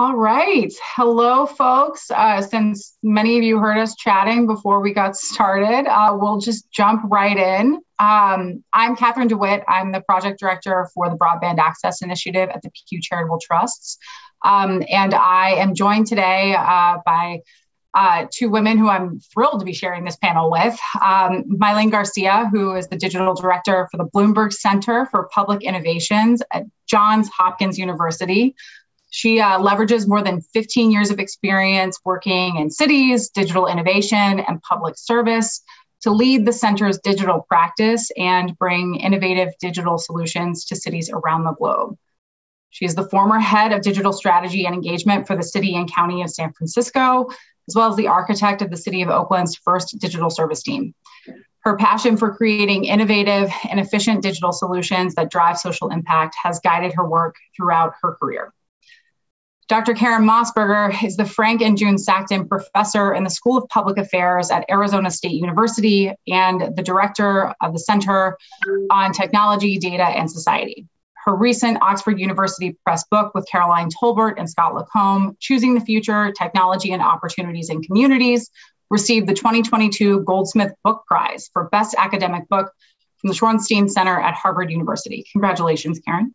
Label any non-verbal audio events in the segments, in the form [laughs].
All right. Hello, folks. Uh, since many of you heard us chatting before we got started, uh, we'll just jump right in. Um, I'm Kathryn De Wit. I'm the project director for the Broadband Access Initiative at the Pew Charitable Trusts. Um, and I am joined today uh, by uh, two women who I'm thrilled to be sharing this panel with. Um, Mai-Ling Garcia, who is the digital director for the Bloomberg Center for Public Innovations at Johns Hopkins University. She uh, leverages more than 15 years of experience working in cities, digital innovation, and public service to lead the center's digital practice and bring innovative digital solutions to cities around the globe. She is the former head of digital strategy and engagement for the city and county of San Francisco, as well as the architect of the city of Oakland's first digital service team. Her passion for creating innovative and efficient digital solutions that drive social impact has guided her work throughout her career. Dr. Karen Mossberger is the Frank and June Sackton Professor in the School of Public Affairs at Arizona State University and the Director of the Center on Technology, Data, and Society. Her recent Oxford University Press book with Caroline Tolbert and Scott LaCombe, Choosing the Future Technology and Opportunities in Communities, received the 2022 Goldsmith Book Prize for Best Academic Book from the Shorenstein Center at Harvard University. Congratulations, Karen.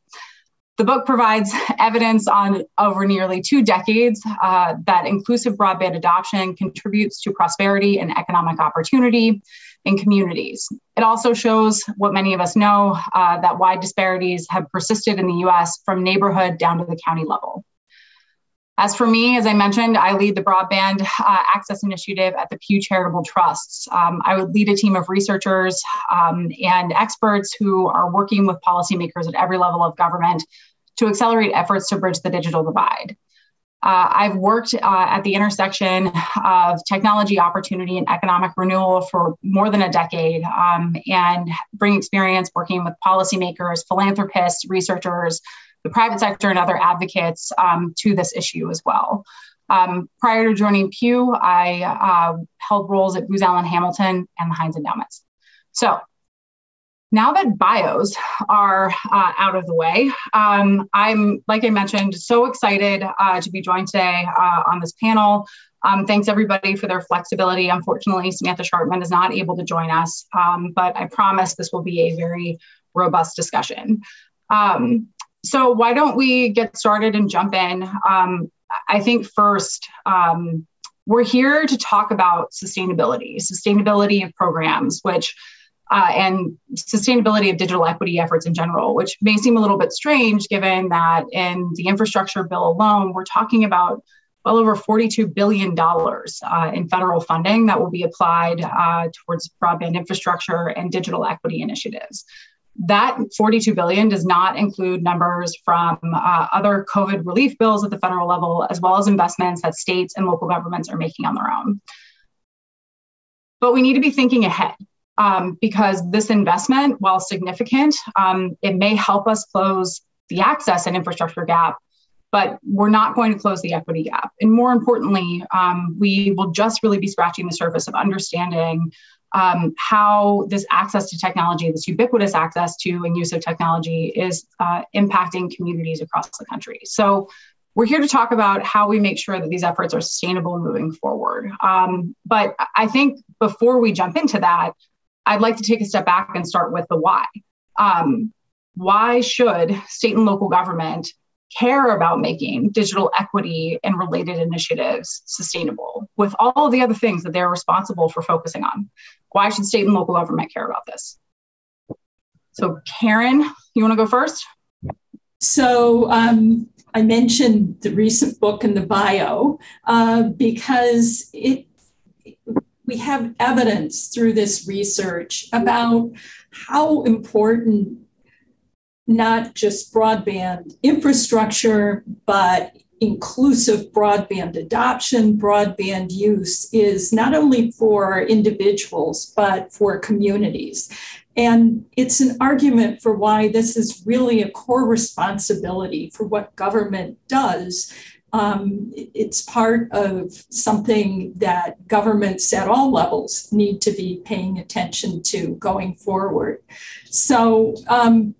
The book provides evidence on over nearly two decades uh, that inclusive broadband adoption contributes to prosperity and economic opportunity in communities. It also shows what many of us know uh, that wide disparities have persisted in the US from neighborhood down to the county level. As for me, as I mentioned, I lead the Broadband uh, Access Initiative at the Pew Charitable Trusts. Um, I would lead a team of researchers um, and experts who are working with policymakers at every level of government to accelerate efforts to bridge the digital divide. Uh, I've worked uh, at the intersection of technology opportunity and economic renewal for more than a decade um, and bring experience working with policymakers, philanthropists, researchers, the private sector, and other advocates um, to this issue as well. Um, prior to joining Pew, I uh, held roles at Booz Allen Hamilton and the Heinz Endowments. So, now that bios are uh, out of the way, um, I'm, like I mentioned, so excited uh, to be joined today uh, on this panel. Um, thanks everybody for their flexibility. Unfortunately, Samantha Schartman is not able to join us, um, but I promise this will be a very robust discussion. Um, so why don't we get started and jump in? Um, I think first, um, we're here to talk about sustainability, sustainability of programs, which uh, and sustainability of digital equity efforts in general, which may seem a little bit strange given that in the infrastructure bill alone, we're talking about well over $42 billion uh, in federal funding that will be applied uh, towards broadband infrastructure and digital equity initiatives. That 42 billion does not include numbers from uh, other COVID relief bills at the federal level, as well as investments that states and local governments are making on their own. But we need to be thinking ahead um, because this investment, while significant, um, it may help us close the access and infrastructure gap, but we're not going to close the equity gap. And more importantly, um, we will just really be scratching the surface of understanding um, how this access to technology, this ubiquitous access to and use of technology, is uh, impacting communities across the country. So we're here to talk about how we make sure that these efforts are sustainable moving forward. Um, but I think before we jump into that, I'd like to take a step back and start with the why. Um, why should state and local government care about making digital equity and related initiatives sustainable with all the other things that they're responsible for focusing on? Why should state and local government care about this? So, Karen, you want to go first? So, um, I mentioned the recent book in the bio uh, because it we have evidence through this research about how important not just broadband infrastructure, but inclusive broadband adoption, broadband use is not only for individuals, but for communities. And it's an argument for why this is really a core responsibility for what government does um, it's part of something that governments at all levels need to be paying attention to going forward. So um,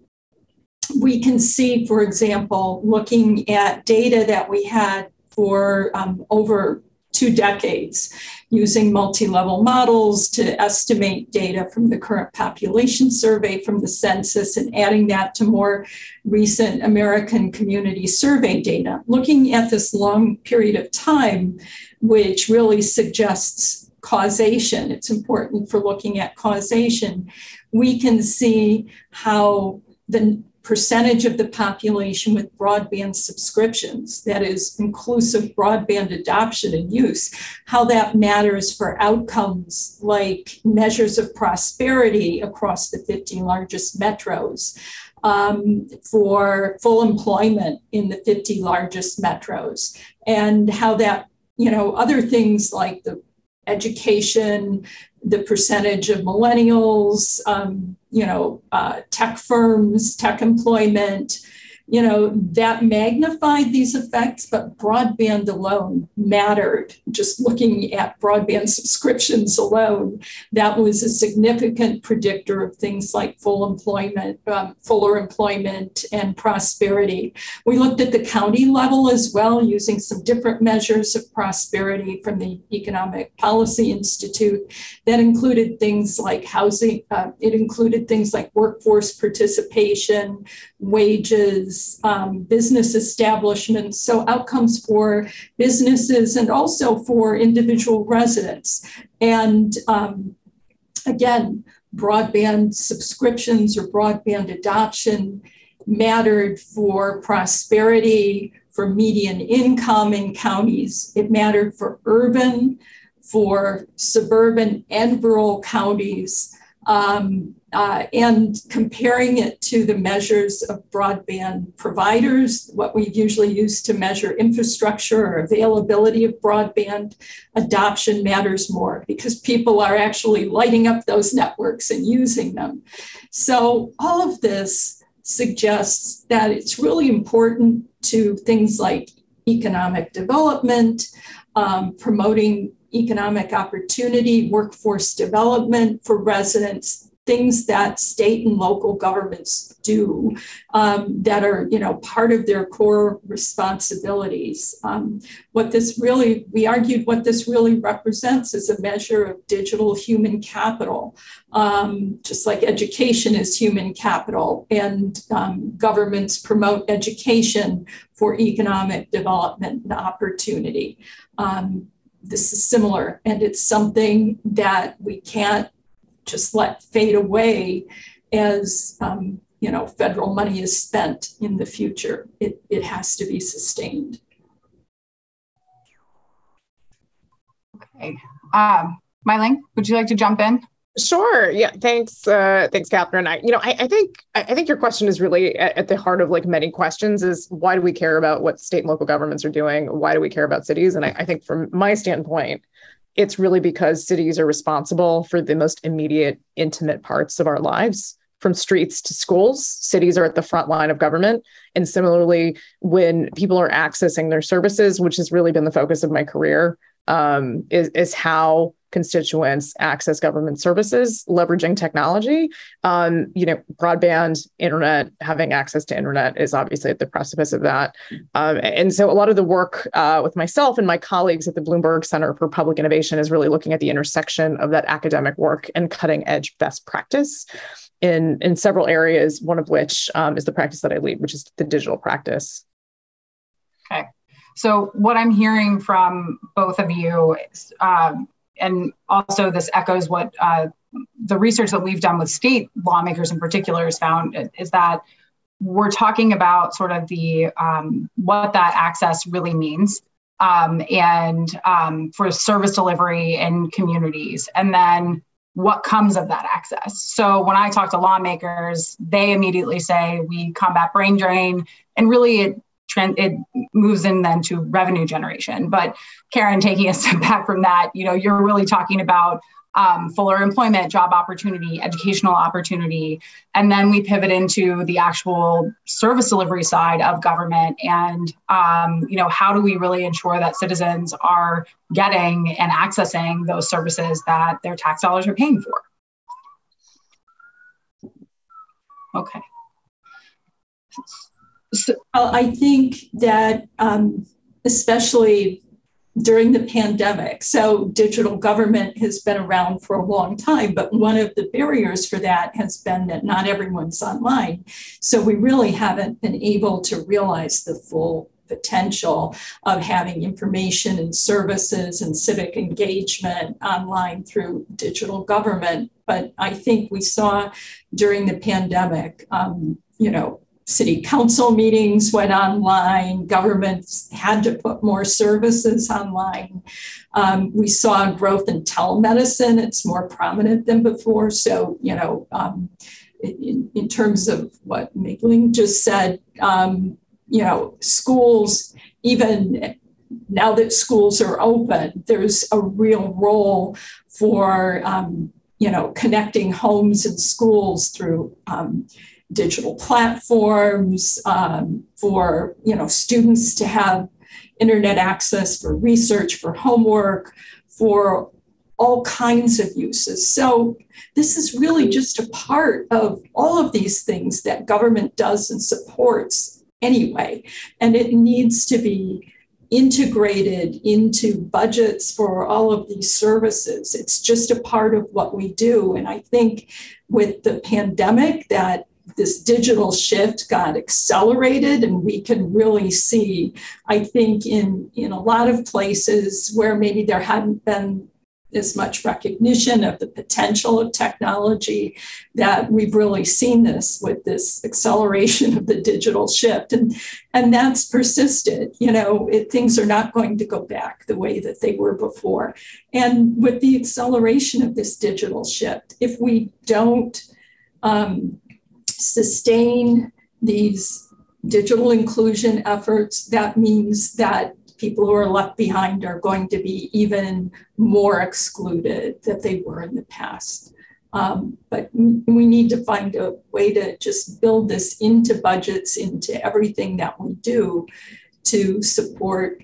we can see, for example, looking at data that we had for um, over two decades using multi-level models to estimate data from the current population survey from the census and adding that to more recent American community survey data. Looking at this long period of time, which really suggests causation, it's important for looking at causation, we can see how the percentage of the population with broadband subscriptions, that is, inclusive broadband adoption and use, how that matters for outcomes like measures of prosperity across the 50 largest metros. Um, for full employment in the 50 largest metros, and how that, you know, other things like the education, the percentage of millennials, um, you know, uh, tech firms, tech employment, you know, that magnified these effects, but broadband alone mattered. Just looking at broadband subscriptions alone, that was a significant predictor of things like full employment, um, fuller employment, and prosperity. We looked at the county level as well, using some different measures of prosperity from the Economic Policy Institute that included things like housing, uh, it included things like workforce participation, wages um, business establishments, so outcomes for businesses and also for individual residents. And um, again, broadband subscriptions or broadband adoption mattered for prosperity, for median income in counties. It mattered for urban, for suburban and rural counties. Um, uh, and comparing it to the measures of broadband providers, what we usually use to measure infrastructure or availability of broadband, adoption matters more because people are actually lighting up those networks and using them. So, all of this suggests that it's really important to things like economic development, um, promoting economic opportunity, workforce development for residents things that state and local governments do um, that are you know part of their core responsibilities. Um, what this really we argued what this really represents is a measure of digital human capital. Um, just like education is human capital and um, governments promote education for economic development and opportunity. Um, this is similar and it's something that we can't just let fade away as um, you know federal money is spent in the future. It, it has to be sustained. Okay. Um, Mai-Ling, would you like to jump in? Sure. Yeah. Thanks. Uh, thanks, Kathryn. I, you know, I, I think I think your question is really at, at, the heart of like many questions. Is why do we care about what state and local governments are doing? Why do we care about cities? And I, I think from my standpoint, it's really because cities are responsible for the most immediate, intimate parts of our lives. From streets to schools, cities are at the front line of government. And similarly, when people are accessing their services, which has really been the focus of my career, um, is, is how constituents access government services leveraging technology. Um, you know broadband internet having access to internet is obviously at the precipice of that. Um, and so a lot of the work uh, with myself and my colleagues at the bloomberg center for public innovation is really looking at the intersection of that academic work and cutting edge best practice in in several areas one of which um, is the practice that i lead which is the digital practice. Okay. So what i'm hearing from both of you um, and also this echoes what uh, the research that we've done with state lawmakers in particular has found is that we're talking about sort of the um, what that access really means um, and um, for service delivery in communities and then what comes of that access. So when i talk to lawmakers they immediately say we combat brain drain and really it it moves in then to revenue generation. But karen taking a step back from that you know you're really talking about um, fuller employment job opportunity educational opportunity. And then we pivot into the actual service delivery side of government and um, you know how do we really ensure that citizens are getting and accessing those services that their tax dollars are paying for? Okay so, I think that um, especially during the pandemic. So, digital government has been around for a long time, but one of the barriers for that has been that not everyone's online. So, we really haven't been able to realize the full potential of having information and services and civic engagement online through digital government. But I think we saw during the pandemic, um, you know, city council meetings went online, governments had to put more services online. Um, we saw growth in telemedicine, it's more prominent than before. So, you know, um, in, in, terms of what Mai-Ling just said, um, you know, schools, even now that schools are open, there's a real role for, um, you know, connecting homes and schools through um, digital platforms, um, for, you know, students to have internet access for research, for homework, for all kinds of uses. So this is really just a part of all of these things that government does and supports anyway. And it needs to be integrated into budgets for all of these services. It's just a part of what we do. And I think with the pandemic, that this digital shift got accelerated and we can really see i think in in a lot of places where maybe there hadn't been as much recognition of the potential of technology that we've really seen this with this acceleration of the digital shift. And and that's persisted you know it, things are not going to go back the way that they were before. And with the acceleration of this digital shift if we don't um, sustain these digital inclusion efforts that means that people who are left behind are going to be even more excluded than they were in the past. Um, but we need to find a way to just build this into budgets, into everything that we do to support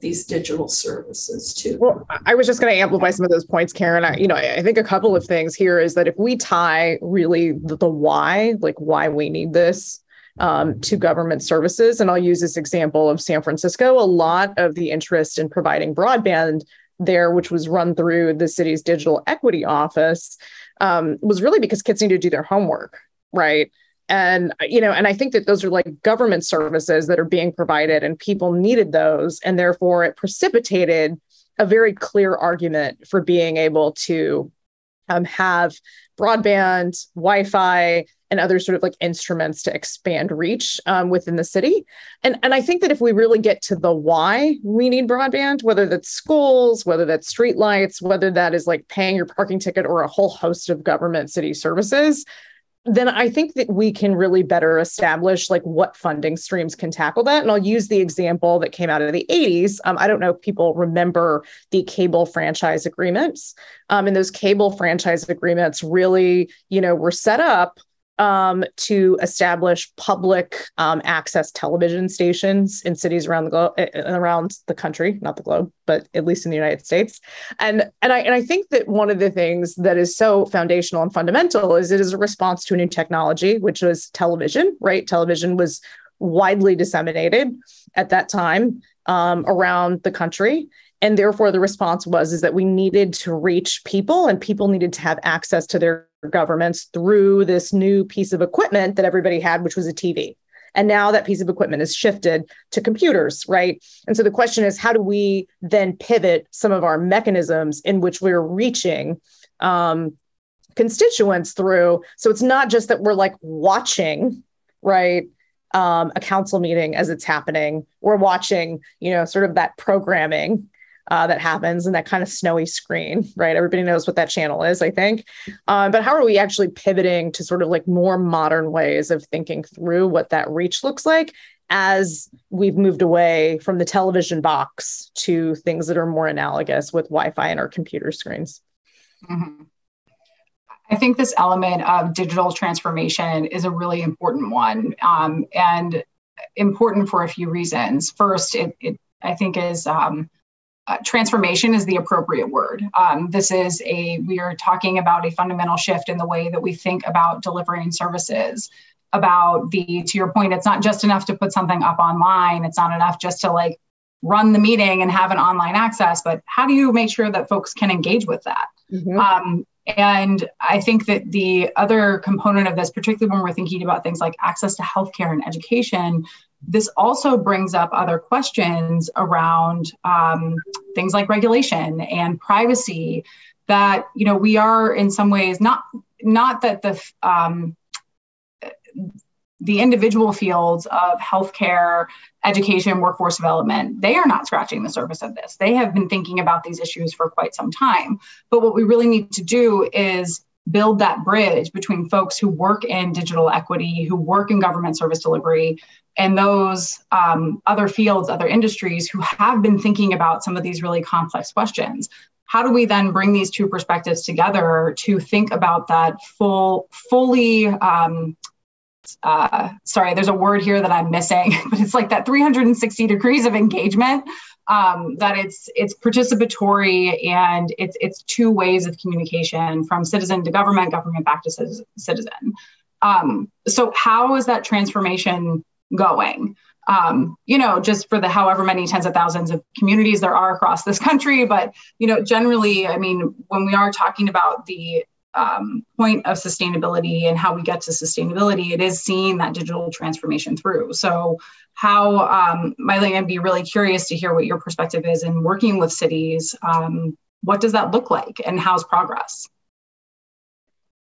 these digital services too. Well, I was just going to amplify some of those points, Karen. I, you know, I, think a couple of things here is that if we tie really the, the why, like why we need this, um, to government services. And I'll use this example of San Francisco. A lot of the interest in providing broadband there, which was run through the city's digital equity office, um, was really because kids need to do their homework, right? And you know, and I think that those are like government services that are being provided, and people needed those, and therefore it precipitated a very clear argument for being able to um, have broadband, Wi-Fi, and other sort of like instruments to expand reach um, within the city. And, and I think that if we really get to the why we need broadband, whether that's schools, whether that's streetlights, whether that is like paying your parking ticket or a whole host of government city services, then I think that we can really better establish like what funding streams can tackle that. And I'll use the example that came out of the 80s. Um, I don't know if people remember the cable franchise agreements. Um, and those cable franchise agreements really, you know, were set up um, to establish public um, access television stations in cities around the globe, eh, eh, around the country, not the globe, but at least in the United States. And and I and I think that one of the things that is so foundational and fundamental is it is a response to a new technology, which was television. Right, television was widely disseminated at that time um, around the country and therefore the response was is that we needed to reach people and people needed to have access to their governments through this new piece of equipment that everybody had which was a tv and now that piece of equipment is shifted to computers right? And so the question is how do we then pivot some of our mechanisms in which we're reaching um, constituents through? So it's not just that we're like watching right um, a council meeting as it's happening. We're watching you know sort of that programming uh, that happens and that kind of snowy screen, right? Everybody knows what that channel is, I think. Um, but how are we actually pivoting to sort of like more modern ways of thinking through what that reach looks like as we've moved away from the television box to things that are more analogous with Wi Fi and our computer screens? Mm-hmm. I think this element of digital transformation is a really important one um, and important for a few reasons. First, it, it I think is um, uh, transformation is the appropriate word. Um, this is a, we are talking about a fundamental shift in the way that we think about delivering services. About the, to your point, it's not just enough to put something up online. It's not enough just to like run the meeting and have an online access, but how do you make sure that folks can engage with that? Mm-hmm. Um, and I think that the other component of this, particularly when we're thinking about things like access to healthcare and education, this also brings up other questions around um, things like regulation and privacy. That you know we are in some ways not not that the um, the individual fields of healthcare, education, workforce development, they are not scratching the surface of this. They have been thinking about these issues for quite some time. But what we really need to do is build that bridge between folks who work in digital equity, who work in government service delivery, and those um, other fields, other industries who have been thinking about some of these really complex questions. How do we then bring these two perspectives together to think about that full, fully um, uh, sorry, there's a word here that I'm missing, [laughs] but it's like that 360 degrees of engagement. Um, that it's it's participatory and it's it's two ways of communication from citizen to government, government back to citizen. Um, so how is that transformation going? Um, you know, just for the however many tens of thousands of communities there are across this country, but you know, generally, I mean, when we are talking about the um, point of sustainability and how we get to sustainability, it is seeing that digital transformation through. So, how, um, Miley, I'd be really curious to hear what your perspective is in working with cities. Um, what does that look like, and how's progress?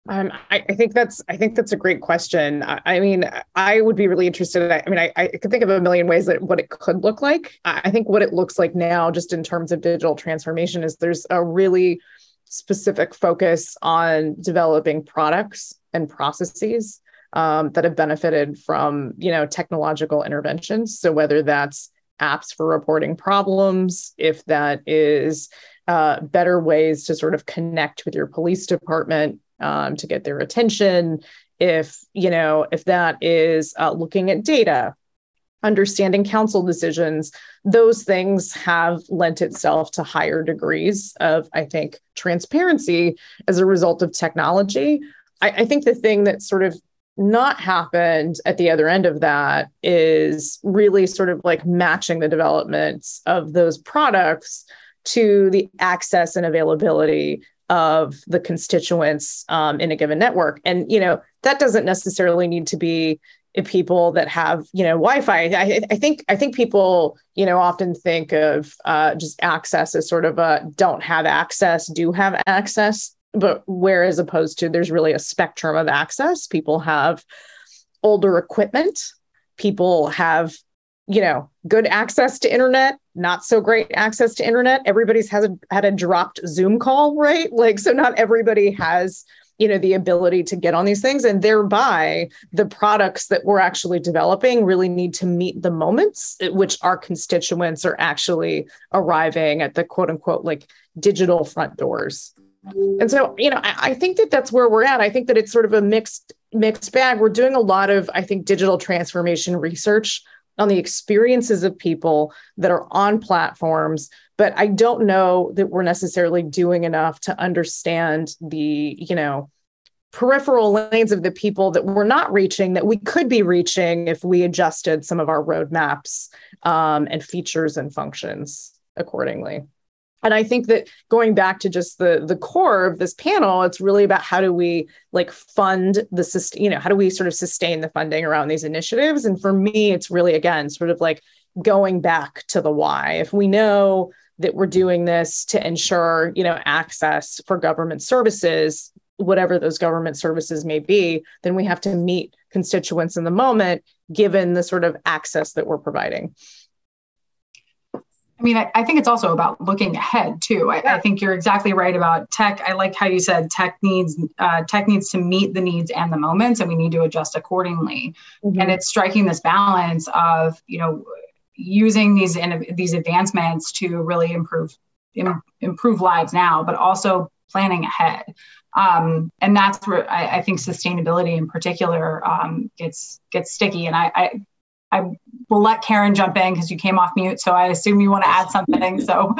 Um, I, I, think that's I think that's a great question. I, I, mean, I would be really interested. I mean, I, I could think of a million ways that what it could look like. I think what it looks like now, just in terms of digital transformation, is there's a really specific focus on developing products and processes um, that have benefited from you know technological interventions. So whether that's apps for reporting problems if that is uh, better ways to sort of connect with your police department um, to get their attention if you know if that is uh, looking at data understanding council decisions, those things have lent itself to higher degrees of, I think, transparency as a result of technology. I, I think the thing that sort of not happened at the other end of that is really sort of like matching the developments of those products to the access and availability of the constituents um, in a given network and you know that doesn't necessarily need to be people that have you know wi-fi. I, I, think i think people you know often think of uh, just access as sort of a don't have access do have access. But where as opposed to there's really a spectrum of access. People have older equipment. People have you know good access to internet not so great access to internet. Everybody's has a, had a dropped zoom call right? Like so not everybody has you know the ability to get on these things and thereby the products that we're actually developing really need to meet the moments at which our constituents are actually arriving at the quote unquote like digital front doors. And so you know I, I think that that's where we're at. I think that it's sort of a mixed mixed bag. We're doing a lot of i think digital transformation research on the experiences of people that are on platforms but i don't know that we're necessarily doing enough to understand the you know peripheral lanes of the people that we're not reaching that we could be reaching if we adjusted some of our roadmaps um, and features and functions accordingly and i think that going back to just the the core of this panel it's really about how do we like fund the you know how do we sort of sustain the funding around these initiatives? And for me it's really again sort of like going back to the why. If we know that we're doing this to ensure you know access for government services whatever those government services may be then we have to meet constituents in the moment given the sort of access that we're providing I mean, I, I, think it's also about looking ahead too. I, yeah. I, think you're exactly right about tech. I like how you said tech needs uh, tech needs to meet the needs and the moments, and we need to adjust accordingly. Mm-hmm. And it's striking this balance of you know using these these advancements to really improve Im, improve lives now, but also planning ahead. Um, and that's where I, I, think sustainability in particular um, gets gets sticky. And I, I, I will let Karen jump in because you came off mute, so I assume you want to add something. So,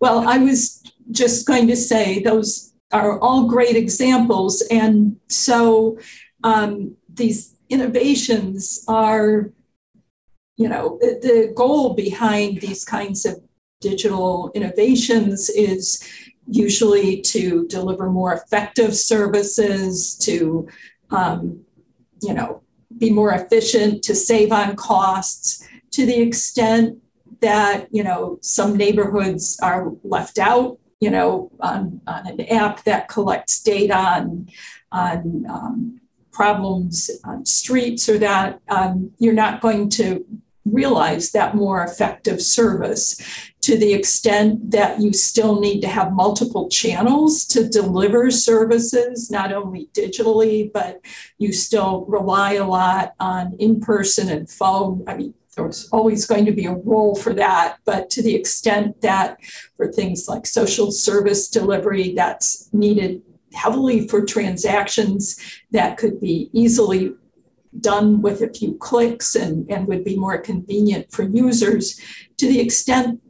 well, I was just going to say those are all great examples, and so um, these innovations are you know, the goal behind these kinds of digital innovations is usually to deliver more effective services, to, um, you know, be more efficient, to save on costs, to the extent that, you know, some neighborhoods are left out, you know, on, on an app that collects data on, on um, problems on streets or that um, you're not going to realize that more effective service to the extent that you still need to have multiple channels to deliver services, not only digitally, but you still rely a lot on in person and phone. I mean, there's always going to be a role for that, but to the extent that for things like social service delivery, that's needed heavily for transactions that could be easily done with a few clicks and, and would be more convenient for users to the extent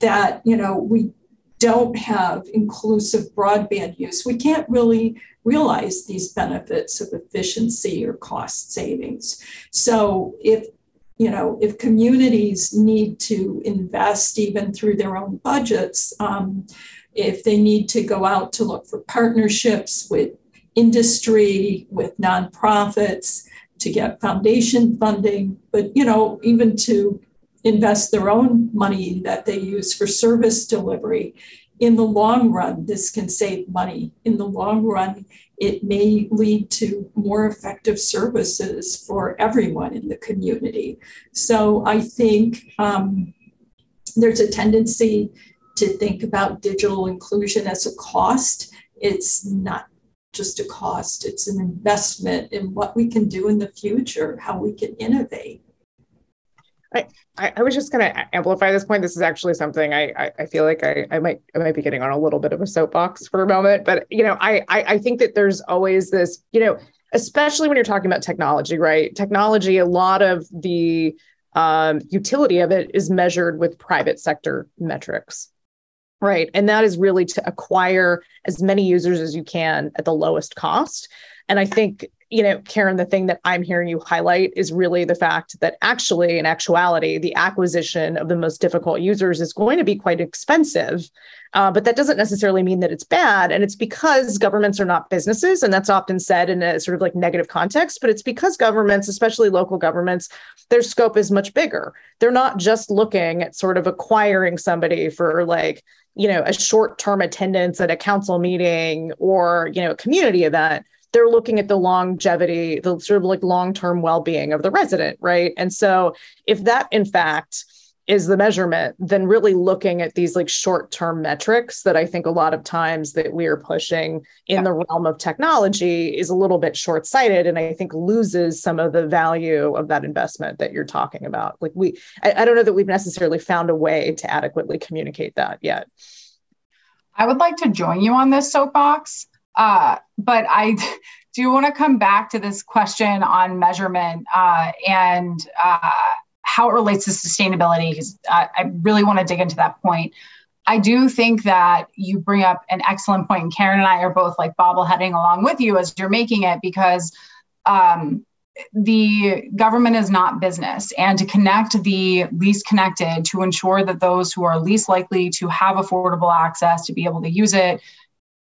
that you know we don't have inclusive broadband use. We can't really realize these benefits of efficiency or cost savings. So if you know if communities need to invest even through their own budgets um, if they need to go out to look for partnerships with industry with nonprofits to get foundation funding, but you know, even to invest their own money that they use for service delivery. In the long run, this can save money. In the long run, it may lead to more effective services for everyone in the community. So I think um, there's a tendency to think about digital inclusion as a cost. It's not just a cost, it's an investment in what we can do in the future, how we can innovate. I, I, was just going to amplify this point. This is actually something I, I, I feel like I, I might I might be getting on a little bit of a soapbox for a moment, but you know I, I I think that there's always this you know especially when you're talking about technology, right? Technology, a lot of the um, utility of it is measured with private sector metrics, Right. And that is really to acquire as many users as you can at the lowest cost. And I think, you know, Karen, the thing that I'm hearing you highlight is really the fact that actually, in actuality, the acquisition of the most difficult users is going to be quite expensive. Uh, but that doesn't necessarily mean that it's bad. And it's because governments are not businesses. And that's often said in a sort of like negative context. But it's because governments, especially local governments, their scope is much bigger. They're not just looking at sort of acquiring somebody for like, you know a short term attendance at a council meeting or you know a community event they're looking at the longevity the sort of like long term well being of the resident right? And so if that in fact is the measurement then really looking at these like short term metrics that i think a lot of times that we are pushing in yeah. the realm of technology is a little bit short sighted and i think loses some of the value of that investment that you're talking about. Like we I, I don't know that we've necessarily found a way to adequately communicate that yet. I would like to join you on this soapbox uh, but i [laughs] do want to come back to this question on measurement uh, and uh, how it relates to sustainability, because I, I really want to dig into that point. I do think that you bring up an excellent point, and Karen and I are both like bobbleheading along with you as you're making it because um, the government is not business. And to connect the least connected, to ensure that those who are least likely to have affordable access to be able to use it,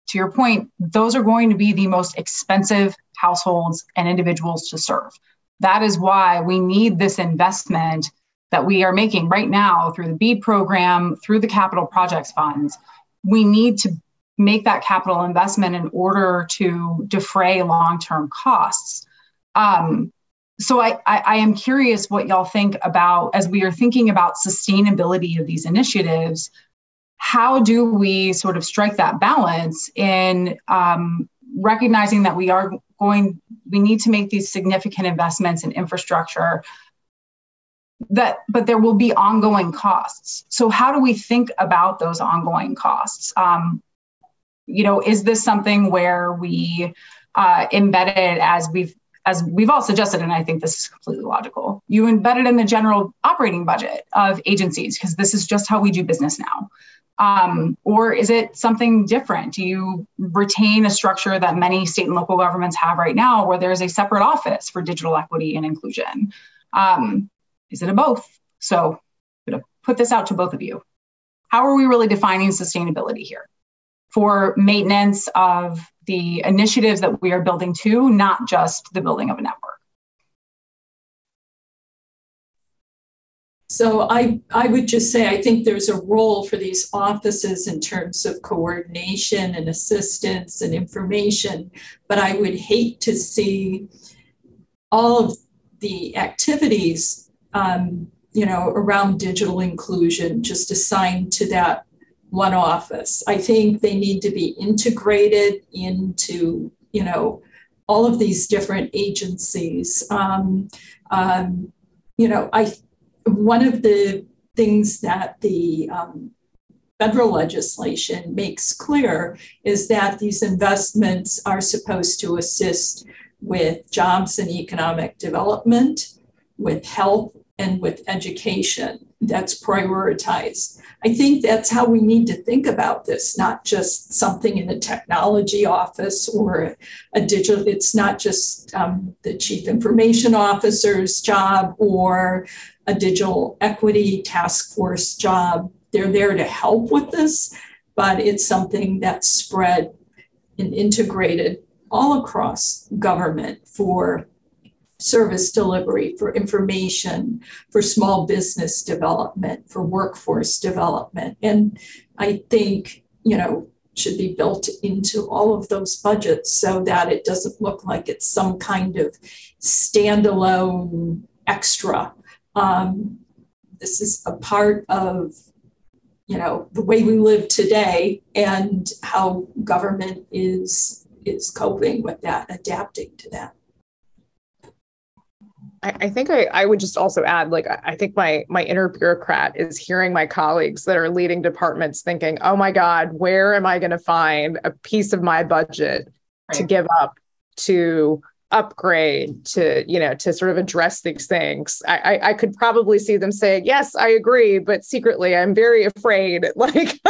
to your point, those are going to be the most expensive households and individuals to serve. That is why we need this investment that we are making right now through the BEAD program, through the capital projects funds. We need to make that capital investment in order to defray long term costs. Um, so I, I, I, am curious what y'all think about as we are thinking about sustainability of these initiatives. How do we sort of strike that balance in um, recognizing that we are going we need to make these significant investments in infrastructure that but there will be ongoing costs. So how do we think about those ongoing costs? Um, you know is this something where we uh, embed it as we've as we've all suggested and i think this is completely logical you embed it in the general operating budget of agencies because this is just how we do business now um, or is it something different? Do you retain a structure that many state and local governments have right now, where there's a separate office for digital equity and inclusion? Um, Is it a both? So I'm going to put this out to both of you. How are we really defining sustainability here? For maintenance of the initiatives that we are building to, not just the building of a network. So I, I would just say I think there's a role for these offices in terms of coordination and assistance and information, but I would hate to see all of the activities, um, you know, around digital inclusion just assigned to that one office. I think they need to be integrated into, you know, all of these different agencies. Um, um, you know, I one of the things that the um, federal legislation makes clear is that these investments are supposed to assist with jobs and economic development, with health, and with education. That's prioritized. I think that's how we need to think about this, not just something in a technology office or a digital, it's not just um, the chief information officer's job or a digital equity task force job. They're there to help with this, but it's something that's spread and integrated all across government for service delivery, for information, for small business development, for workforce development. And I think, you know, should be built into all of those budgets so that it doesn't look like it's some kind of standalone extra um, this is a part of you know the way we live today and how government is is coping with that adapting to that I, think I, I would just also add, like, I think my my inner bureaucrat is hearing my colleagues that are leading departments thinking, oh my God, where am I going to find a piece of my budget right. to give up to upgrade to you know to sort of address these things. I, I, I could probably see them saying yes i agree but secretly i'm very afraid [laughs] like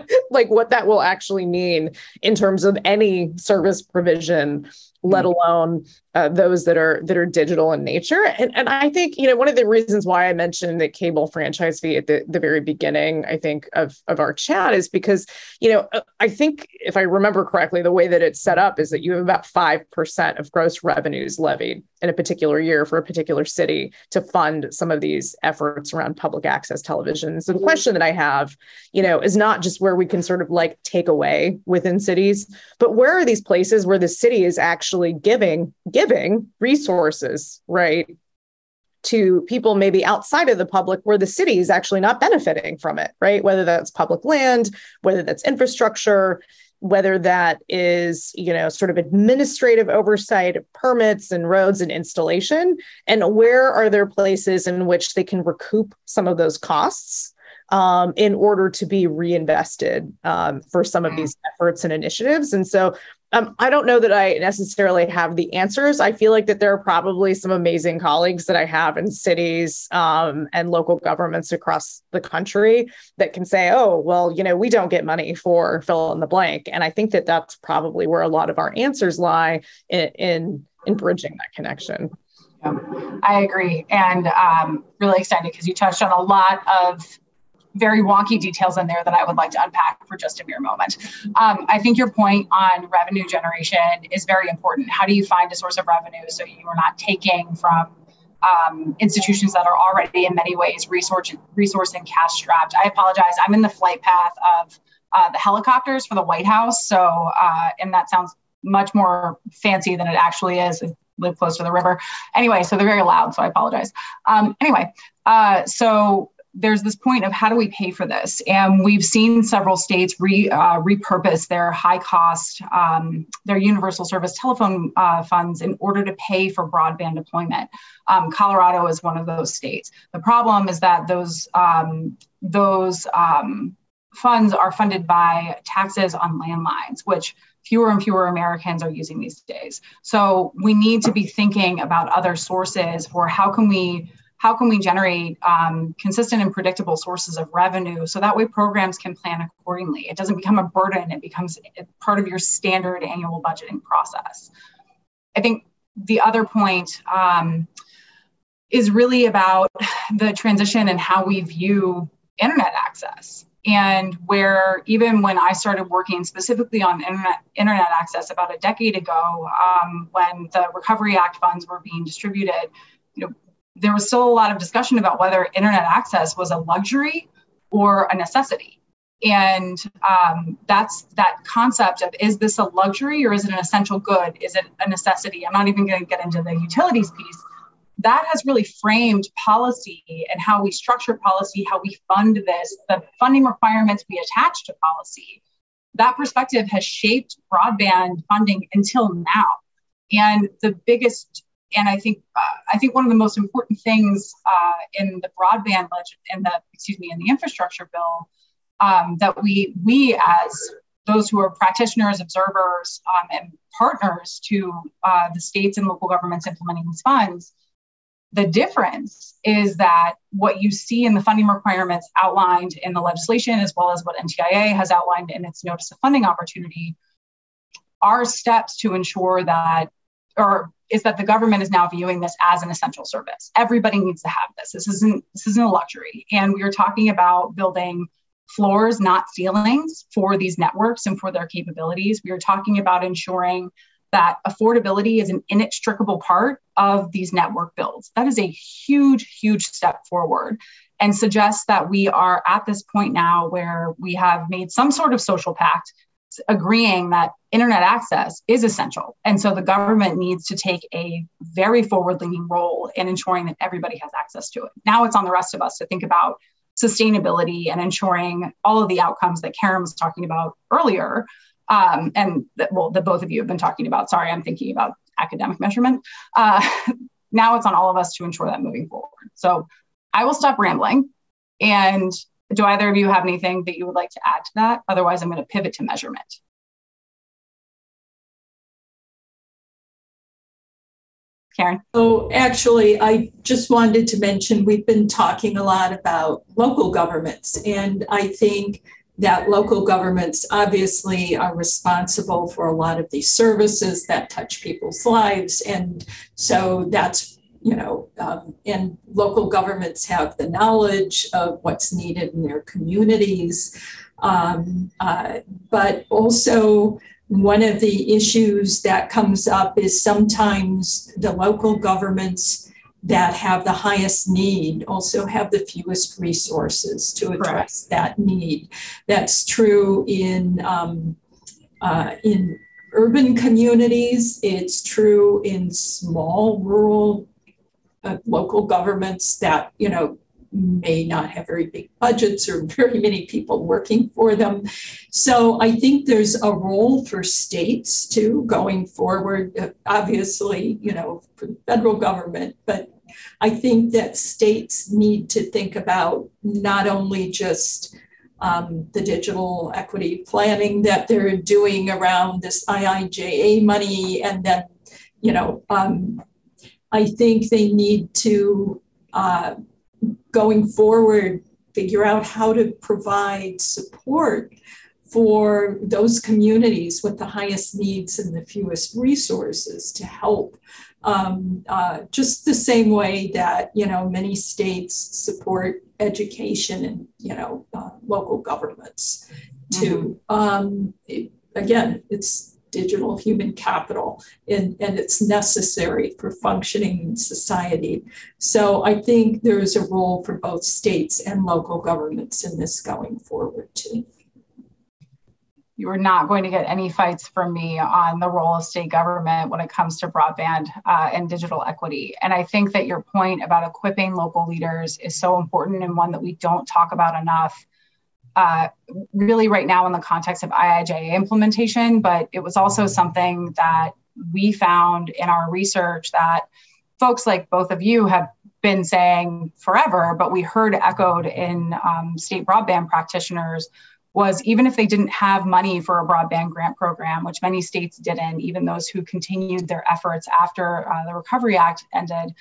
[laughs] like what that will actually mean in terms of any service provision let mm-hmm. alone uh, those that are that are digital in nature. And, and I think you know one of the reasons why I mentioned the cable franchise fee at the, the very beginning, I think of of our chat is because you know uh, I think if I remember correctly, the way that it's set up is that you have about five percent of gross revenues levied in a particular year for a particular city to fund some of these efforts around public access television. So the mm-hmm. question that I have, you know, is not just where we can sort of like take away within cities, but where are these places where the city is actually giving giving resources, right? To people maybe outside of the public where the city is actually not benefiting from it, right? Whether that's public land, whether that's infrastructure, whether that is you know sort of administrative oversight of permits and roads and installation and where are there places in which they can recoup some of those costs um, in order to be reinvested um, for some of mm. these efforts and initiatives and so um, I don't know that I necessarily have the answers. I feel like that there are probably some amazing colleagues that I have in cities um, and local governments across the country that can say, "Oh, well, you know, we don't get money for fill in the blank," and I think that that's probably where a lot of our answers lie in in, in bridging that connection. Yeah, I agree, and um, really excited because you touched on a lot of very wonky details in there that I would like to unpack for just a mere moment. Um, I think your point on revenue generation is very important. How do you find a source of revenue so you are not taking from um, institutions that are already in many ways resource, resource and cash strapped? I apologize. I'm in the flight path of uh, the helicopters for the White House. So, uh, and that sounds much more fancy than it actually is. I live close to the river. Anyway, so they're very loud. So I apologize. Um, anyway, uh, so there's this point of how do we pay for this? And we've seen several states re, uh, repurpose their high cost, um, their universal service telephone uh, funds in order to pay for broadband deployment. Um, Colorado is one of those states. The problem is that those, um, those um, funds are funded by taxes on landlines, which fewer and fewer Americans are using these days. So we need to be thinking about other sources for how can we how can we generate um, consistent and predictable sources of revenue so that way programs can plan accordingly it doesn't become a burden it becomes part of your standard annual budgeting process i think the other point um, is really about the transition and how we view internet access. And where even when I started working specifically on internet, internet access about a decade ago, um, when the Recovery Act funds were being distributed, you know, there was still a lot of discussion about whether internet access was a luxury or a necessity. And um, that's that concept of is this a luxury or is it an essential good? Is it a necessity? I'm not even going to get into the utilities piece that has really framed policy and how we structure policy, how we fund this, the funding requirements we attach to policy. That perspective has shaped broadband funding until now. And the biggest, and I think, uh, I think one of the most important things uh, in the broadband budget, in the excuse me, in the infrastructure bill, um, that we we as those who are practitioners, observers, um, and partners to uh, the states and local governments implementing these funds the difference is that what you see in the funding requirements outlined in the legislation, as well as what NTIA has outlined in its notice of funding opportunity, are steps to ensure that, or is that the government is now viewing this as an essential service. Everybody needs to have this. This isn't this isn't a luxury, and we are talking about building floors, not ceilings, for these networks and for their capabilities. We are talking about ensuring that affordability is an inextricable part of these network builds. That is a huge, huge step forward and suggests that we are at this point now where we have made some sort of social pact agreeing that internet access is essential. And so the government needs to take a very forward leaning role in ensuring that everybody has access to it. Now it's on the rest of us to think about sustainability and ensuring all of the outcomes that Karen was talking about earlier um, and that, well, that both of you have been talking about. Sorry, I'm thinking about academic measurement. Uh, [laughs] now it's on all of us to ensure that moving forward. So I will stop rambling. And do either of you have anything that you would like to add to that? Otherwise, I'm going to pivot to measurement. Karen? So actually, I just wanted to mention we've been talking a lot about local governments, and I think that local governments obviously are responsible for a lot of these services that touch people's lives. And so that's, you know, um, and local governments have the knowledge of what's needed in their communities. Um, uh, but also, one of the issues that comes up is sometimes the local governments that have the highest need also have the fewest resources to address Correct. that need. That's true in um, uh, in urban communities. It's true in small rural uh, local governments that you know may not have very big budgets or [laughs] very many people working for them. So I think there's a role for states too going forward. Uh, obviously, you know, for the federal government, but I think that states need to think about not only just um, the digital equity planning that they're doing around this IIJA money, and then, you know, um, I think they need to uh, going forward, figure out how to provide support for those communities with the highest needs and the fewest resources to help. Um, uh, just the same way that you know many states support education and you know uh, local governments. To mm-hmm. um, it, again, it's digital human capital and, and it's necessary for functioning society. So I think there is a role for both states and local governments in this going forward too. You are not going to get any fights from me on the role of state government when it comes to broadband uh, and digital equity. And I think that your point about equipping local leaders is so important and one that we don't talk about enough uh, really right now in the context of IIJA implementation, but it was also something that we found in our research that folks like both of you have been saying forever, but we heard echoed in um, state broadband practitioners was even if they didn't have money for a broadband grant program, which many states didn't, even those who continued their efforts after uh, the Recovery Act ended,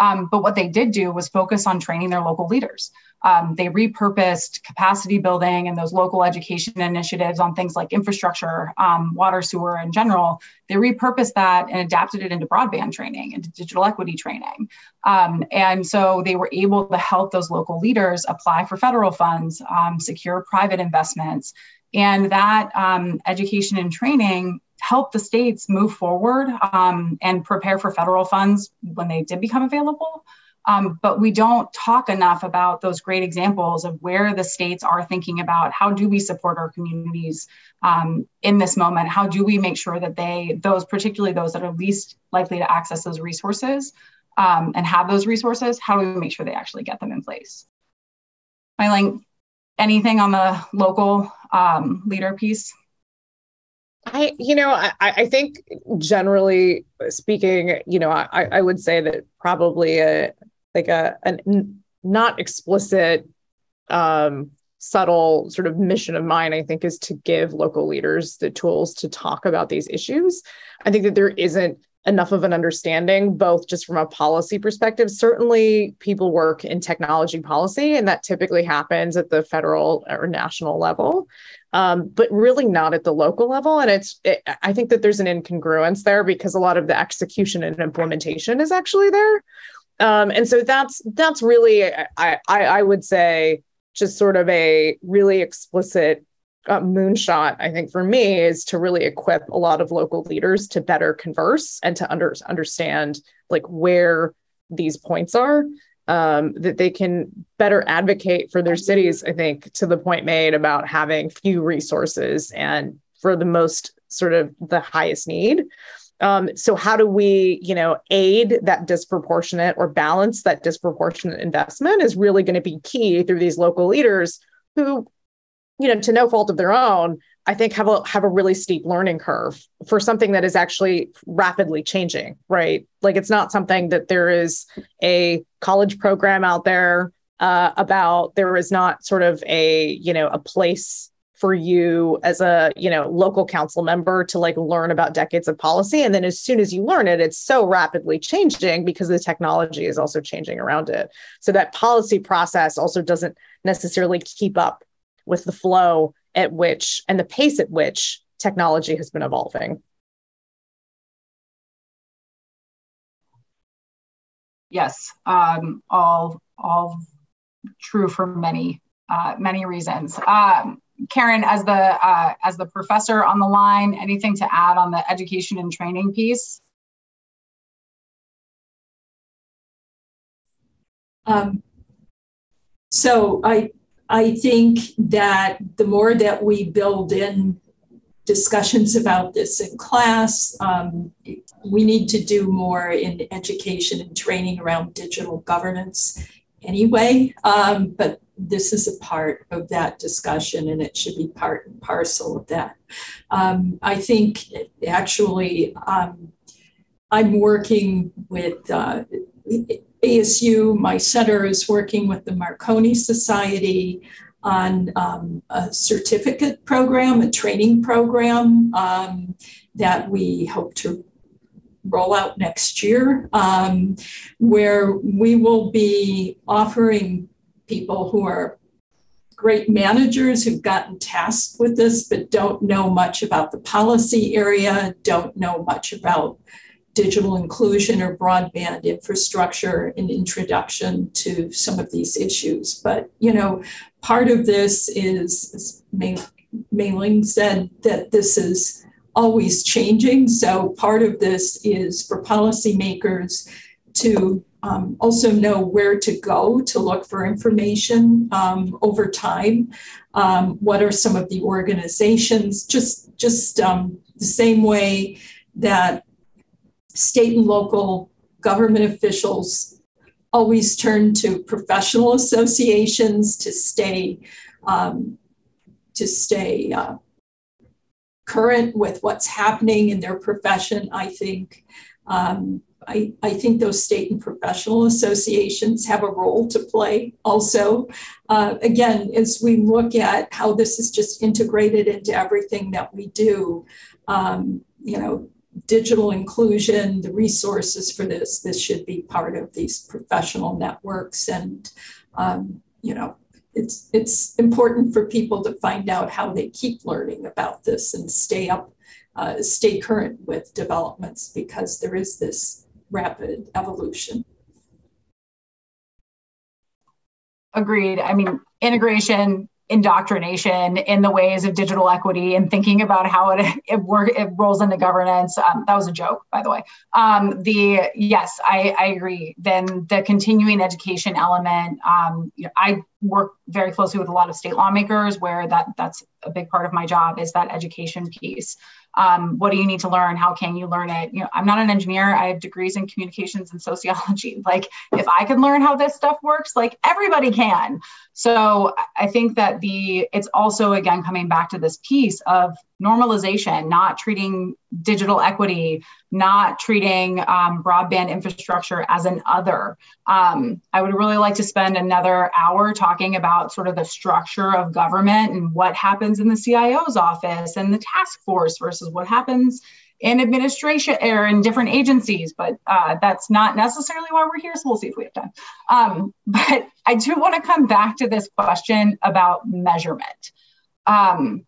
Um, but what they did do was focus on training their local leaders. Um, they repurposed capacity building and those local education initiatives on things like infrastructure, um, water, sewer in general. They repurposed that and adapted it into broadband training, into digital equity training. Um, and so they were able to help those local leaders apply for federal funds, um, secure private investments. And that um, education and training help the states move forward um, and prepare for federal funds when they did become available. Um, but we don't talk enough about those great examples of where the states are thinking about how do we support our communities um, in this moment? How do we make sure that they, those, particularly those that are least likely to access those resources um, and have those resources, how do we make sure they actually get them in place? Mai-Ling, anything on the local um, leader piece? I, you know, I, I think generally speaking, you know, I, I would say that probably a like a an not explicit, um, subtle sort of mission of mine. I think is to give local leaders the tools to talk about these issues. I think that there isn't enough of an understanding, both just from a policy perspective. Certainly, people work in technology policy, and that typically happens at the federal or national level, um, but really not at the local level. And it's, it, I think that there's an incongruence there because a lot of the execution and implementation is actually there. Um, and so that's that's really, I, I, I would say, just sort of a really explicit uh, moonshot, I think for me, is to really equip a lot of local leaders to better converse and to under, understand like where these points are, um, that they can better advocate for their cities. I think to the point made about having few resources and for the most sort of the highest need. Um, so how do we, you know, aid that disproportionate or balance that disproportionate investment is really going to be key through these local leaders who you know, to no fault of their own, I think have a have a really steep learning curve for something that is actually rapidly changing, right? Like it's not something that there is a college program out there uh, about. There is not sort of a you know a place for you as a you know local council member to like learn about decades of policy and then as soon as you learn it it's so rapidly changing because the technology is also changing around it so that policy process also doesn't necessarily keep up with the flow at which and the pace at which technology has been evolving. Yes, um, all all true for many uh, many reasons. Um, Karen, as the uh, as the professor on the line, anything to add on the education and training piece? Um, so I I think that the more that we build in discussions about this in class, um, we need to do more in education and training around digital governance anyway. Um, but this is a part of that discussion and it should be part and parcel of that. Um, I think actually um, I'm working with uh, ASU, my center is working with the Marconi Society on um, a certificate program, a training program um, that we hope to roll out next year, um, where we will be offering people who are great managers who've gotten tasked with this but don't know much about the policy area, don't know much about digital inclusion or broadband infrastructure and introduction to some of these issues. But, you know, part of this is, as said, that this is always changing. So part of this is for policymakers to um, also know where to go to look for information um, over time. Um, what are some of the organizations? Just just um, the same way that state and local government officials always turn to professional associations to stay um, to stay uh, current with what's happening in their profession. I think um, I, I, think those state and professional associations have a role to play also. Uh, again, as we look at how this is just integrated into everything that we do, um, you know, digital inclusion, the resources for this, this should be part of these professional networks. And, um, you know, it's, it's important for people to find out how they keep learning about this and stay up, uh, stay current with developments because there is this rapid evolution. Agreed. I mean, integration indoctrination in the ways of digital equity and thinking about how it [laughs] it, work, it rolls into governance. Um, that was a joke, by the way. Um, the yes, I, I agree. Then the continuing education element. Um, you know, I work very closely with a lot of state lawmakers, where that that's a big part of my job is that education piece um, what do you need to learn? How can you learn it? You know i'm not an engineer. I have degrees in communications and sociology. [laughs] Like if i can learn how this stuff works like everybody can. So i think that the it's also again coming back to this piece of normalization not treating digital equity not treating um, broadband infrastructure as an other. Um, I would really like to spend another hour talking about sort of the structure of government and what happens in the CIO's office and the task force versus what happens in administration or in different agencies, but uh, that's not necessarily why we're here. So we'll see if we have time. Um, but I do want to come back to this question about measurement um,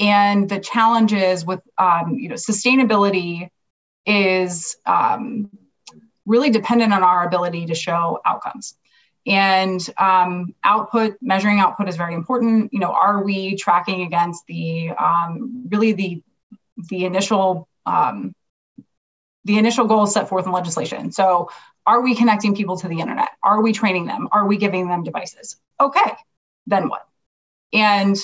and the challenges with um, you know sustainability is um, really dependent on our ability to show outcomes. And um, output, measuring output is very important. You know, are we tracking against the um, really the the initial um, the initial goals set forth in legislation? So, are we connecting people to the internet? Are we training them? Are we giving them devices? Okay, then what? And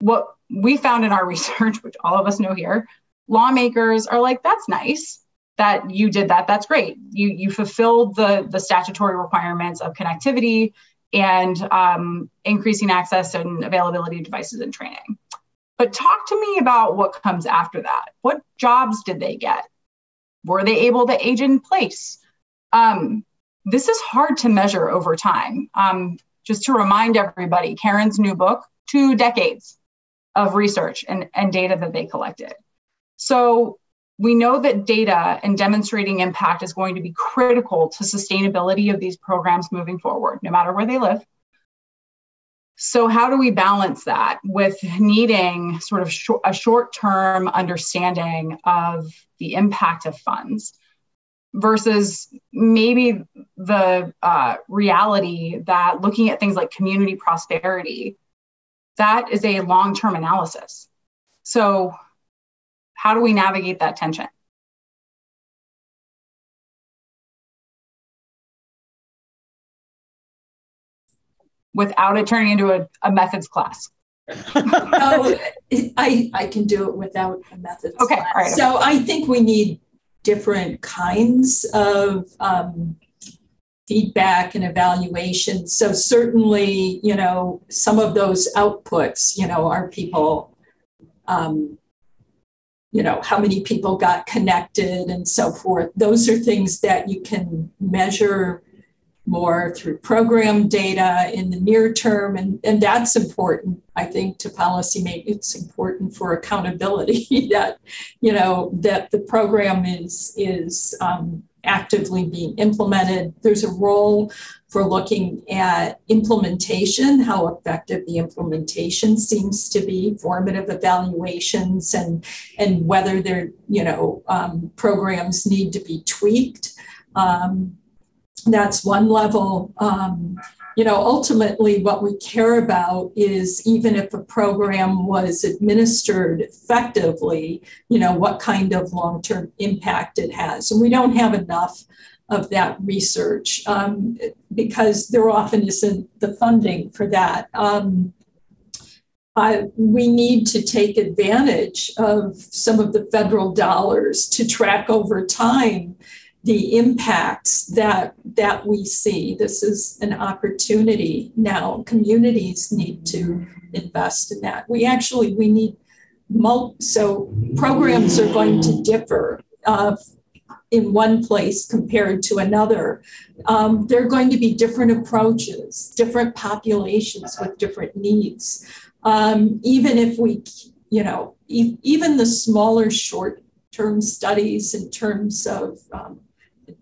what we found in our [laughs] research, which all of us know here, lawmakers are like, that's nice that you did that. That's great. You you fulfilled the the statutory requirements of connectivity and um, increasing access and availability of devices and training. But talk to me about what comes after that. What jobs did they get? Were they able to age in place? Um, this is hard to measure over time. Um, just to remind everybody, Karen's new book, two decades of research and, and data that they collected. So we know that data and demonstrating impact is going to be critical to sustainability of these programs moving forward, no matter where they live. So, how do we balance that with needing sort of a short term understanding of the impact of funds versus maybe the uh, reality that looking at things like community prosperity, that is a long term analysis. So, how do we navigate that tension? Without it turning into a, a methods class. [laughs] oh, I, I can do it without a methods okay, class. All right, so I think we need different kinds of um, feedback and evaluation. So certainly, you know, some of those outputs, you know, are people um, you know how many people got connected and so forth those are things that you can measure more through program data in the near term and, and that's important i think to policymakers it's important for accountability [laughs] that you know that the program is is um, actively being implemented there's a role for looking at implementation, how effective the implementation seems to be, formative evaluations, and and whether their you know um, programs need to be tweaked. Um, that's one level. Um, you know, ultimately, what we care about is even if a program was administered effectively, you know, what kind of long term impact it has. And we don't have enough of that research um, because there often isn't the funding for that. Um, we need to take advantage of some of the federal dollars to track over time the impacts that that we see. This is an opportunity now. Communities need to invest in that. We actually we need so programs are going to differ uh, in one place compared to another. Um, there are going to be different approaches, different populations with different needs. Um, even if we, you know, e- even the smaller short term studies in terms of um,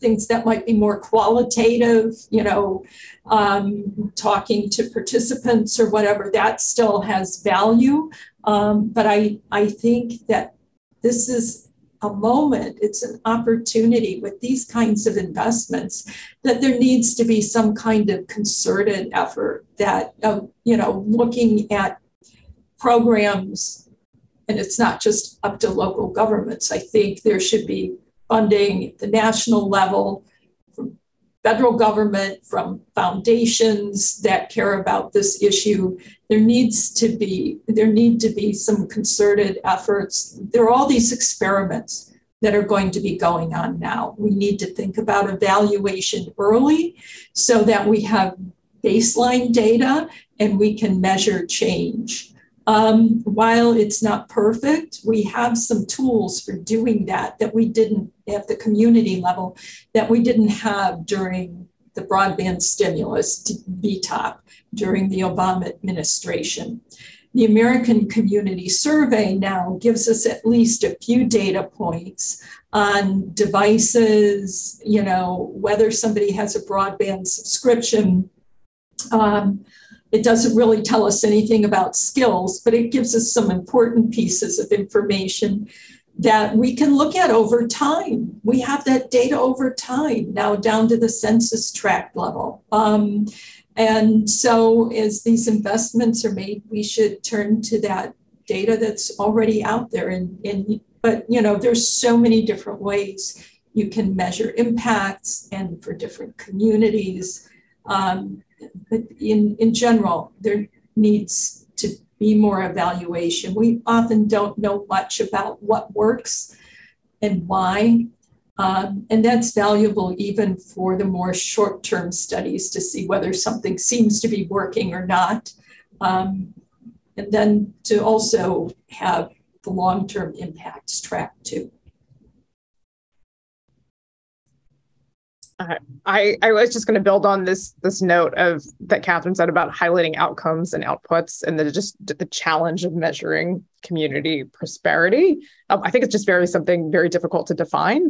things that might be more qualitative, you know, um, talking to participants or whatever, that still has value. Um, but I, I think that this is a moment, it's an opportunity with these kinds of investments that there needs to be some kind of concerted effort that, uh, you know, looking at programs, and it's not just up to local governments. I think there should be funding at the national level from federal government, from foundations that care about this issue. There needs to be there need to be some concerted efforts. There are all these experiments that are going to be going on now. We need to think about evaluation early so that we have baseline data and we can measure change. Um, while it's not perfect, we have some tools for doing that that we didn't at the community level that we didn't have during the broadband stimulus, to BTOP, during the Obama administration. The American Community Survey now gives us at least a few data points on devices, you know, whether somebody has a broadband subscription. Um, it doesn't really tell us anything about skills, but it gives us some important pieces of information that we can look at over time. We have that data over time now down to the census tract level. Um, and so, as these investments are made, we should turn to that data that's already out there. And, and but you know, there's so many different ways you can measure impacts, and for different communities. Um, in, in general, there needs to be more evaluation. We often don't know much about what works and why. Um, and that's valuable even for the more short term studies to see whether something seems to be working or not. Um, and then to also have the long term impacts tracked too. I, I was just going to build on this this note of that Kathryn said about highlighting outcomes and outputs and the just the challenge of measuring community prosperity. Um, I think it's just very something very difficult to define,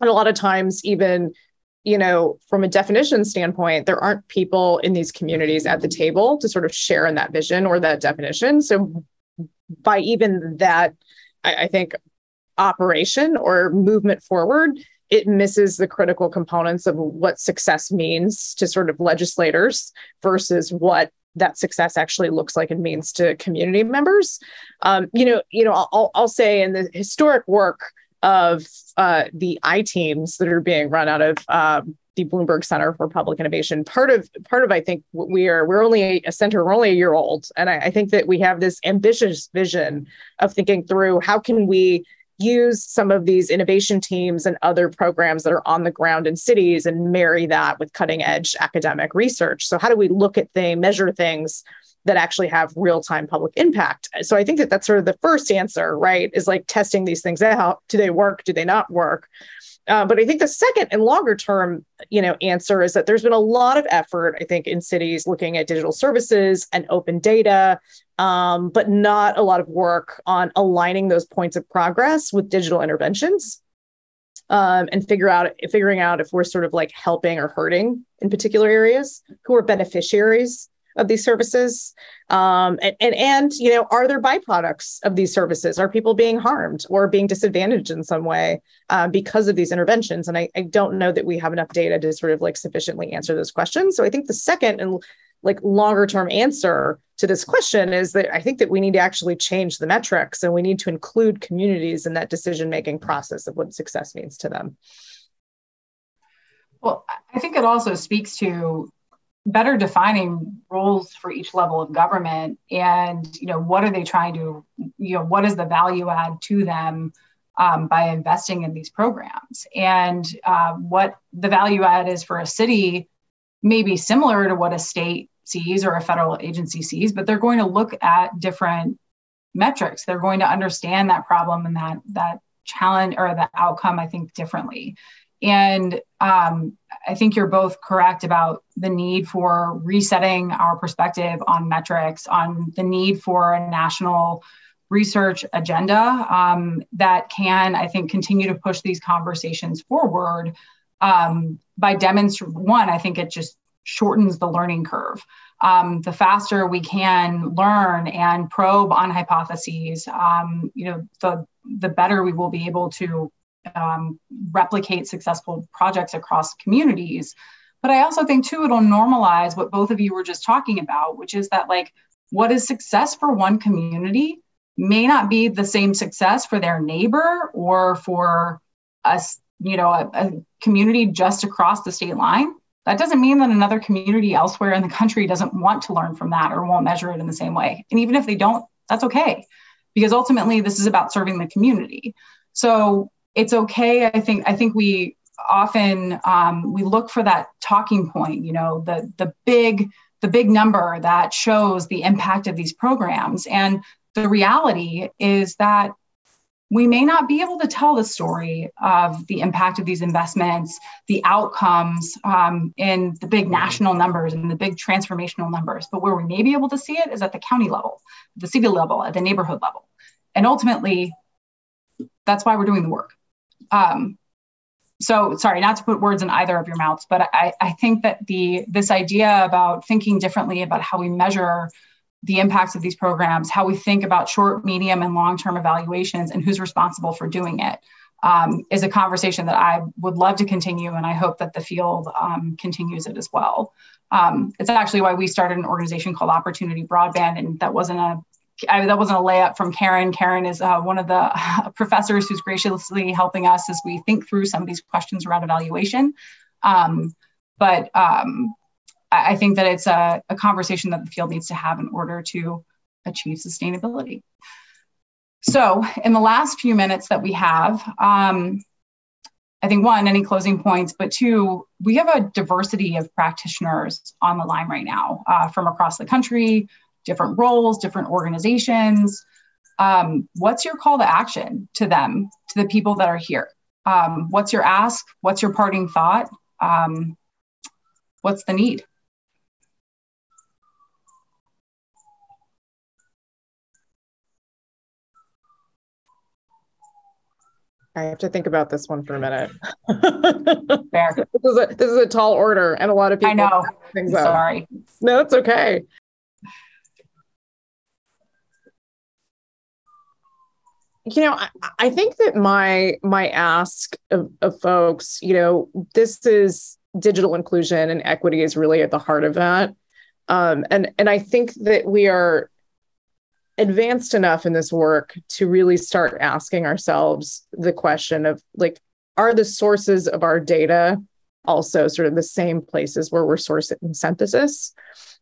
and a lot of times even you know from a definition standpoint there aren't people in these communities at the table to sort of share in that vision or that definition. So by even that, I, I think operation or movement forward it misses the critical components of what success means to sort of legislators versus what that success actually looks like and means to community members. Um, you know, you know, I'll, I'll say in the historic work of uh, the I teams that are being run out of um, the Bloomberg Center for Public Innovation. Part of part of I think we are we're only a center, we're only a year old, and I, I think that we have this ambitious vision of thinking through how can we use some of these innovation teams and other programs that are on the ground in cities and marry that with cutting edge academic research. So, how do we look at things, measure things that actually have real time public impact? So, I think that that's sort of the first answer, right? Is like testing these things out. Do they work? Do they not work? Uh, but I think the second and longer term, you know, answer is that there's been a lot of effort, I think, in cities looking at digital services and open data, um, but not a lot of work on aligning those points of progress with digital interventions. Um, and figure out figuring out if we're sort of like helping or hurting in particular areas, who are beneficiaries of these services um, and, and and you know are there byproducts of these services are people being harmed or being disadvantaged in some way uh, because of these interventions and I, I don't know that we have enough data to sort of like sufficiently answer those questions so i think the second and like longer term answer to this question is that i think that we need to actually change the metrics and we need to include communities in that decision making process of what success means to them. Well i think it also speaks to better defining roles for each level of government and you know what are they trying to you know what is the value add to them um, by investing in these programs? And uh, what the value add is for a city may be similar to what a state sees or a federal agency sees but they're going to look at different metrics. They're going to understand that problem and that that challenge or the outcome i think differently. And um, I think you're both correct about the need for resetting our perspective on metrics, on the need for a national research agenda um, that can, I think, continue to push these conversations forward um, by demonstrating. One, I think it just shortens the learning curve. Um, the faster we can learn and probe on hypotheses, um, you know, the the better we will be able to um, replicate successful projects across communities. But I also think too it'll normalize what both of you were just talking about, which is that like what is success for one community may not be the same success for their neighbor or for us, you know, a, a community just across the state line. That doesn't mean that another community elsewhere in the country doesn't want to learn from that or won't measure it in the same way. And even if they don't, that's okay, because ultimately this is about serving the community. So it's okay. I think I think we often um, we look for that talking point. You know, the the big the big number that shows the impact of these programs. And the reality is that we may not be able to tell the story of the impact of these investments, the outcomes um, in the big national numbers and the big transformational numbers. But where we may be able to see it is at the county level, the city level, at the neighborhood level. And ultimately, that's why we're doing the work. Um, so sorry, not to put words in either of your mouths, but I, I think that the this idea about thinking differently about how we measure the impacts of these programs, how we think about short, medium, and long term evaluations, and who's responsible for doing it, um, is a conversation that I would love to continue, and I hope that the field um, continues it as well. Um, it's actually why we started an organization called Opportunity Broadband, and that wasn't a I, that wasn't a layup from Karen. Karen is uh, one of the [laughs] professors who's graciously helping us as we think through some of these questions around evaluation. Um, but um, I think that it's a, a conversation that the field needs to have in order to achieve sustainability. So, in the last few minutes that we have, um, I think one, any closing points, but two, we have a diversity of practitioners on the line right now uh, from across the country, different roles, different organizations. Um, what's your call to action to them, to the people that are here? Um, what's your ask? What's your parting thought? Um, what's the need? I have to think about this one for a minute. [laughs] Fair. this is a this is a tall order, and a lot of people. I know. Things Sorry. No, it's okay. You know, I, I think that my my ask of, of folks, you know, this is digital inclusion and equity is really at the heart of that. Um, and and I think that we are advanced enough in this work to really start asking ourselves the question of like are the sources of our data also sort of the same places where we're sourcing synthesis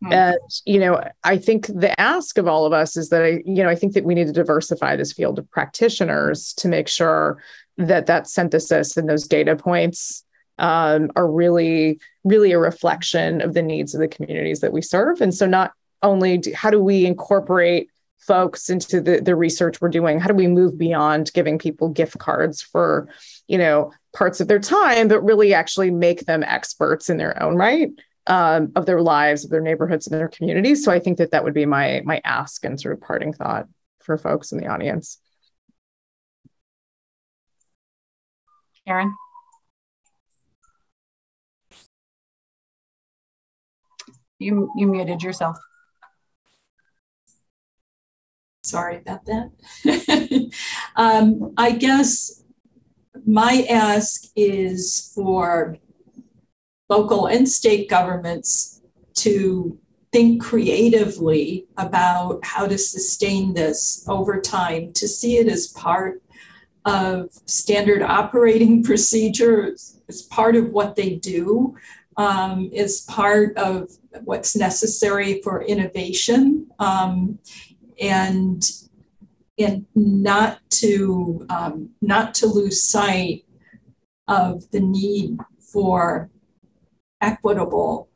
mm-hmm. and you know i think the ask of all of us is that i you know i think that we need to diversify this field of practitioners to make sure that that synthesis and those data points um, are really really a reflection of the needs of the communities that we serve and so not only do, how do we incorporate folks into the, the research we're doing. How do we move beyond giving people gift cards for you know parts of their time but really actually make them experts in their own right um, of their lives of their neighborhoods and their communities? So i think that that would be my my ask and sort of parting thought for folks in the audience. Karen you you muted yourself Sorry about that. [laughs] um, I guess my ask is for local and state governments to think creatively about how to sustain this over time, to see it as part of standard operating [laughs] procedures, as part of what they do, um, is part of what's necessary for innovation. Um, and and not to um, not to lose sight of the need for equitable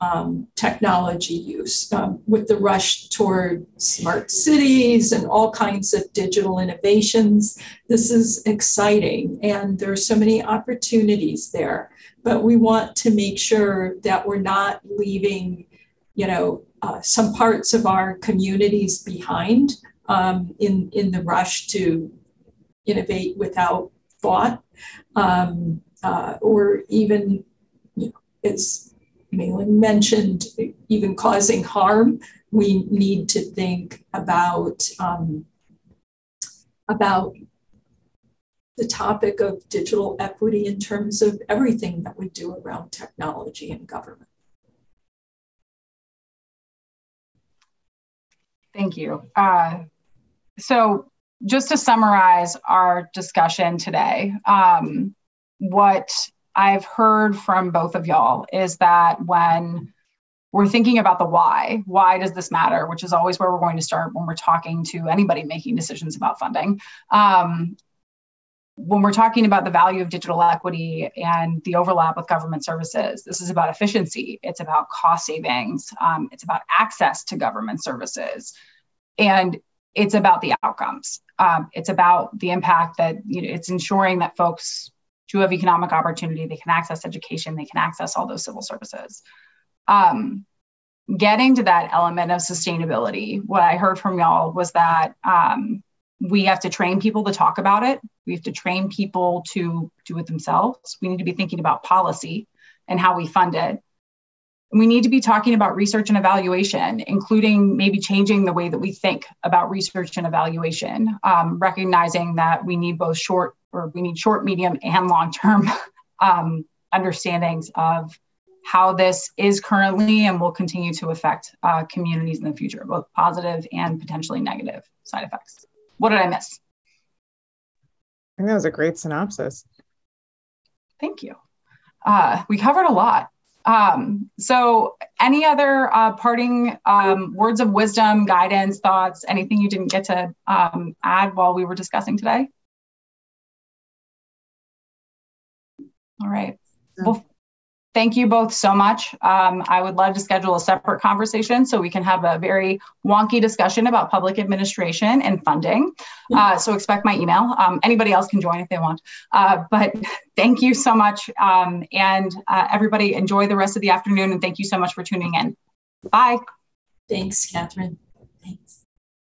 um, technology use um, with the rush toward smart cities and all kinds of digital innovations. This is exciting, and there are so many opportunities there. But we want to make sure that we're not leaving, you know, uh, some parts of our communities behind um, in, in the rush to innovate without thought, um, uh, or even, you know, as Mai-Ling mentioned, even causing harm. We need to think about um, about the topic of digital equity in terms of everything that we do around technology and government. Thank you. Uh, so, just to summarize our discussion today, um, what I've heard from both of y'all is that when we're thinking about the why, why does this matter, which is always where we're going to start when we're talking to anybody making decisions about funding. Um, when we're talking about the value of digital equity and the overlap with government services, this is about efficiency, it's about cost savings, um, it's about access to government services, and it's about the outcomes. Um, it's about the impact that you know, it's ensuring that folks do have economic opportunity, they can access education, they can access all those civil services. Um, getting to that element of sustainability, what I heard from y'all was that um, we have to train people to talk about it. We have to train people to do it themselves. We need to be thinking about policy and how we fund it. We need to be talking about research and evaluation, including maybe changing the way that we think about research and evaluation, um, recognizing that we need both short or we need short, medium, and long term [laughs] um, understandings of how this is currently and will continue to affect uh, communities in the future, both positive and potentially negative side effects. What did I miss? I think that was a great synopsis. Thank you. Uh, we covered a lot. Um, so, any other uh, parting um, words of wisdom, guidance, thoughts, anything you didn't get to um, add while we were discussing today? All right. Well, thank you both so much. Um, I would love to schedule a separate conversation so we can have a very wonky discussion about public administration and funding. Uh, so expect my email. Um, anybody else can join if they want. Uh, but [laughs] thank you so much. Um, and uh, everybody enjoy the rest of the afternoon. And thank you so much for tuning in. Bye. Thanks, Kathryn.